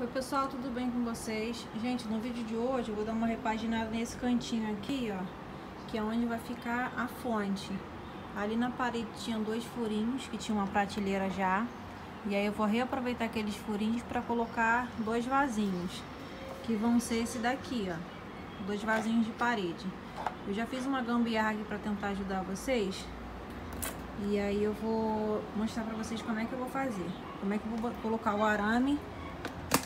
Oi pessoal, tudo bem com vocês? Gente, no vídeo de hoje eu vou dar uma repaginada nesse cantinho aqui, ó Que é onde vai ficar a fonte. Ali na parede tinha dois furinhos, que tinha uma prateleira já. E aí eu vou reaproveitar aqueles furinhos para colocar dois vasinhos Que vão ser esse daqui, ó Dois vasinhos de parede. Eu já fiz uma gambiarra aqui para tentar ajudar vocês. E aí eu vou mostrar para vocês como é que eu vou fazer. Como é que eu vou colocar o arame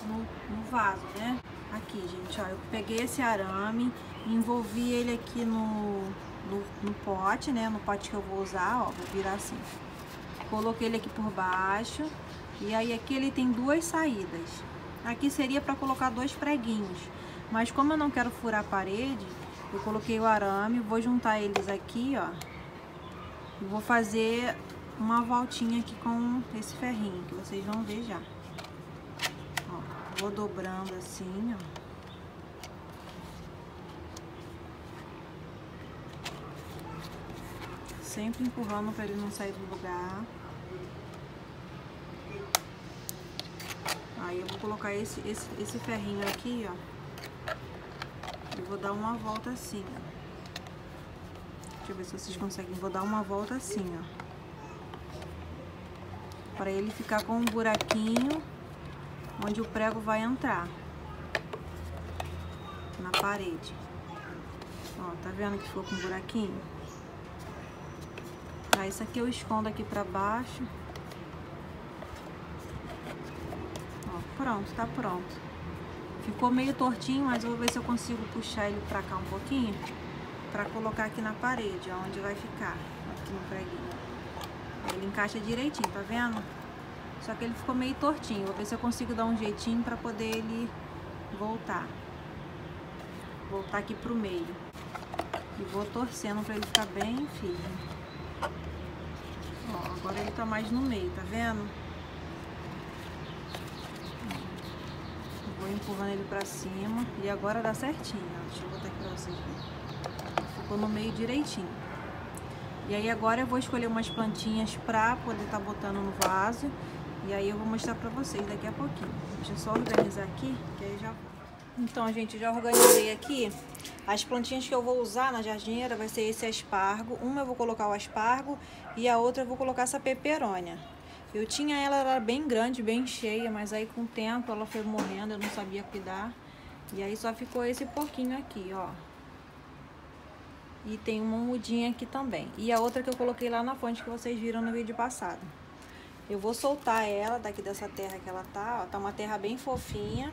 no, no vaso, né? Aqui, gente, ó, eu peguei esse arame, envolvi ele aqui no, no, no, pote, né? No pote que eu vou usar, ó, vou virar assim. Coloquei ele aqui por baixo e aí aqui ele tem duas saídas. Aqui seria para colocar dois preguinhos, mas como eu não quero furar a parede, eu coloquei o arame, vou juntar eles aqui, ó. E vou fazer uma voltinha aqui com esse ferrinho, que vocês vão ver já. Vou dobrando assim, ó. Sempre empurrando para ele não sair do lugar. Aí eu vou colocar esse, esse, esse ferrinho aqui, ó. E vou dar uma volta assim, ó. Deixa eu ver se vocês conseguem. Vou dar uma volta assim, ó. Para ele ficar com um buraquinho onde o prego vai entrar na parede. Ó, tá vendo que ficou com um buraquinho? Aí isso aqui eu escondo aqui pra baixo. Ó, pronto, tá pronto. Ficou meio tortinho, mas eu vou ver se eu consigo puxar ele pra cá um pouquinho. Pra colocar aqui na parede, ó, onde vai ficar. Aqui no preguinho. Ele encaixa direitinho, tá vendo? Só que ele ficou meio tortinho. Vou ver se eu consigo dar um jeitinho pra poder ele voltar. Voltar aqui pro meio. E vou torcendo pra ele ficar bem firme. Ó, agora ele tá mais no meio, tá vendo? Vou empurrando ele pra cima. E agora dá certinho, ó. Deixa eu botar aqui pra vocês verem. Ficou no meio direitinho. E aí agora eu vou escolher umas plantinhas pra poder estar tá botando no vaso. E aí eu vou mostrar pra vocês daqui a pouquinho. Deixa eu só organizar aqui, que aí já Então, gente, já organizei aqui. As plantinhas que eu vou usar na jardineira vai ser esse aspargo. Uma eu vou colocar o aspargo e a outra eu vou colocar essa peperônia. Eu tinha ela, era bem grande, bem cheia, mas aí com o tempo ela foi morrendo, eu não sabia cuidar. E aí só ficou esse pouquinho aqui, ó. E tem uma mudinha aqui também. E a outra que eu coloquei lá na fonte que vocês viram no vídeo passado. Eu vou soltar ela daqui dessa terra que ela tá, ó. Tá uma terra bem fofinha.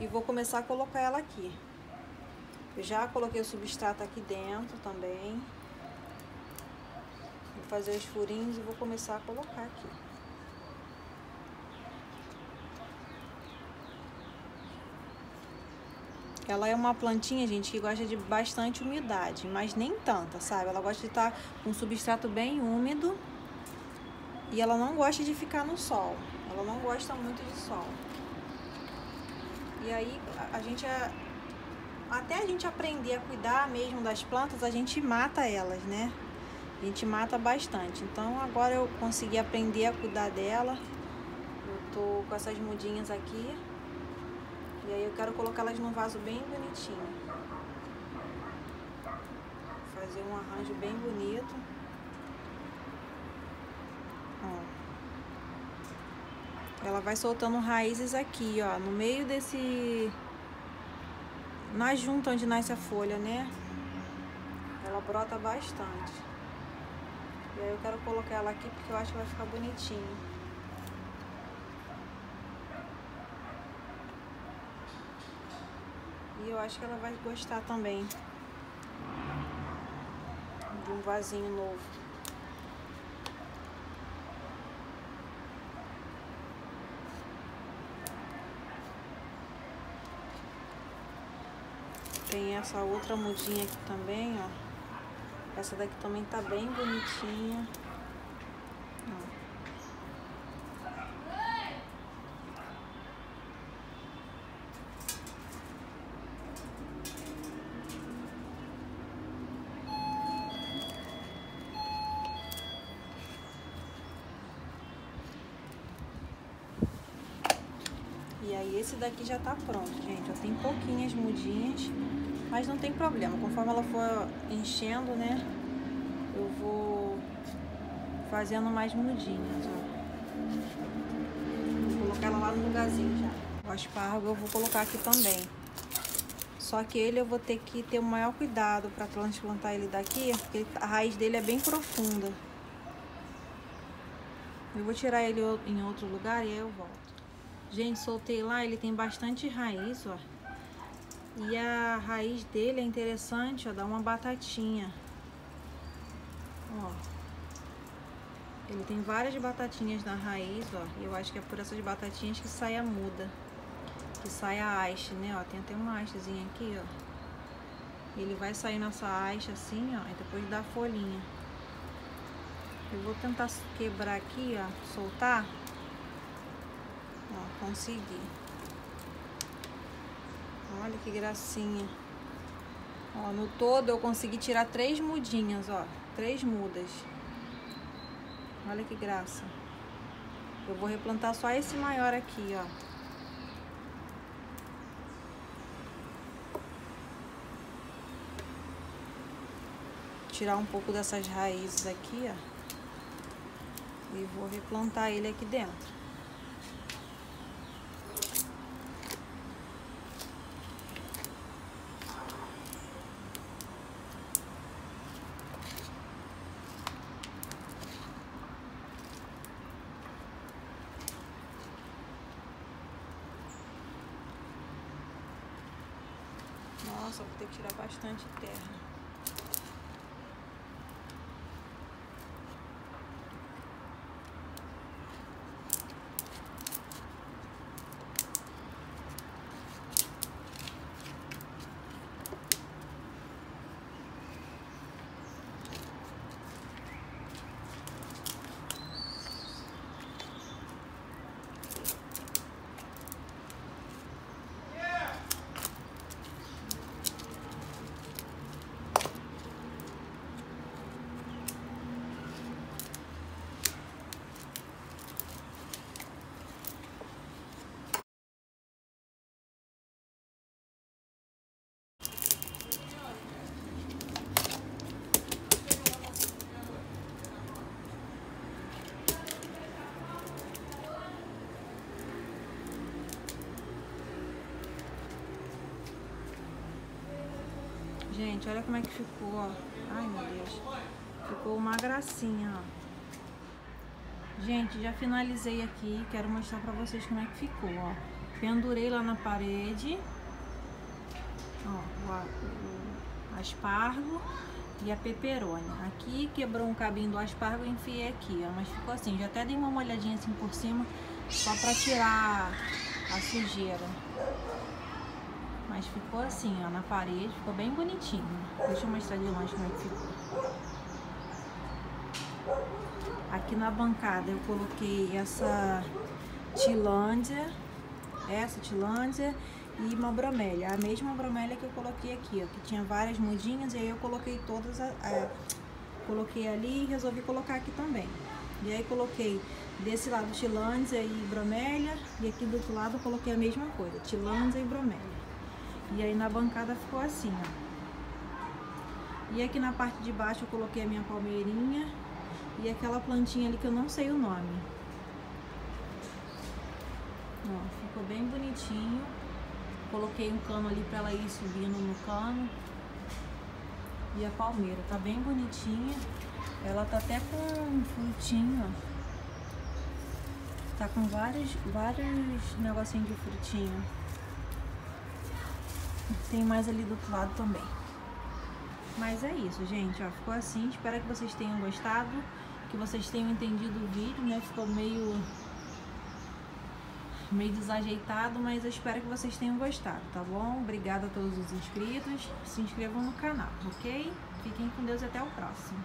E vou começar a colocar ela aqui. Eu já coloquei o substrato aqui dentro também. Vou fazer os furinhos e vou começar a colocar aqui. Ela é uma plantinha, gente, que gosta de bastante umidade, mas nem tanta, sabe? Ela gosta de estar tá com um substrato bem úmido e ela não gosta de ficar no sol. Ela não gosta muito de sol. E aí a gente até a gente aprender a cuidar mesmo das plantas, a gente mata elas, né? A gente mata bastante. Então agora eu consegui aprender a cuidar dela. Eu tô com essas mudinhas aqui. E aí eu quero colocá-las num vaso bem bonitinho. Fazer um arranjo bem bonito. Ela vai soltando raízes aqui, ó, no meio desse... Na junta onde nasce a folha, né? Ela brota bastante. E aí eu quero colocar ela aqui porque eu acho que vai ficar bonitinho. E eu acho que ela vai gostar também. De um vasinho novo. Tem essa outra mudinha aqui também, ó. Essa daqui também tá bem bonitinha. Aí esse daqui já tá pronto, gente. Ó, tem pouquinhas mudinhas, mas não tem problema. Conforme ela for enchendo, né, eu vou fazendo mais mudinhas, ó. Vou colocar ela lá no lugarzinho já. O aspargo eu vou colocar aqui também. Só que ele eu vou ter que ter o maior cuidado para transplantar ele daqui, porque a raiz dele é bem profunda. Eu vou tirar ele em outro lugar e aí eu volto. Gente, soltei lá, ele tem bastante raiz, ó. E a raiz dele é interessante, ó, dá uma batatinha. Ó. Ele tem várias batatinhas na raiz, ó. E eu acho que é por essas batatinhas que sai a muda. Que sai a haste, né, ó. Tem até uma hastezinha aqui, ó. Ele vai sair nessa haste assim, ó. E depois dá a folhinha. Eu vou tentar quebrar aqui, ó. Soltar. Ó, consegui. Olha que gracinha. Ó, no todo eu consegui tirar três mudinhas, ó. Três mudas. Olha que graça. Eu vou replantar só esse maior aqui, ó. Tirar um pouco dessas raízes aqui, ó. E vou replantar ele aqui dentro. Nossa, vou ter que tirar bastante terra. Gente, olha como é que ficou, ó. Ai, meu Deus. Ficou uma gracinha, ó. Gente, já finalizei aqui. Quero mostrar pra vocês como é que ficou, ó. Pendurei lá na parede. Ó, o, aspargo e a peperoni. Aqui quebrou um cabinho do aspargo e enfiei aqui, ó. Mas ficou assim. Já até dei uma molhadinha assim por cima, só pra tirar a sujeira. Mas ficou assim, ó, na parede, ficou bem bonitinho. Deixa eu mostrar de longe como é que ficou. Aqui na bancada eu coloquei essa tilândia, essa tilândia e uma bromélia. A mesma bromélia que eu coloquei aqui, ó, que tinha várias mudinhas e aí eu coloquei todas, a, a, coloquei ali e resolvi colocar aqui também. E aí coloquei desse lado tilândia e bromélia e aqui do outro lado eu coloquei a mesma coisa, tilândia e bromélia. E aí na bancada ficou assim, ó. E aqui na parte de baixo eu coloquei a minha palmeirinha e aquela plantinha ali que eu não sei o nome. Ó, ficou bem bonitinho. Coloquei um cano ali pra ela ir subindo no cano. E a palmeira tá bem bonitinha. Ela tá até com um frutinho, ó. Tá com vários, vários negocinhos de frutinho. Tem mais ali do outro lado também. Mas é isso, gente, ó, ficou assim. Espero que vocês tenham gostado, que vocês tenham entendido o vídeo, né? Ficou meio meio desajeitado, mas eu espero que vocês tenham gostado, tá bom? Obrigada a todos os inscritos. Se inscrevam no canal, ok? Fiquem com Deus e até o próximo.